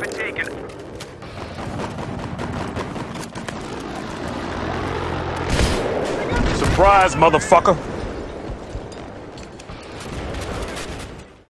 been taken. Surprise, motherfucker!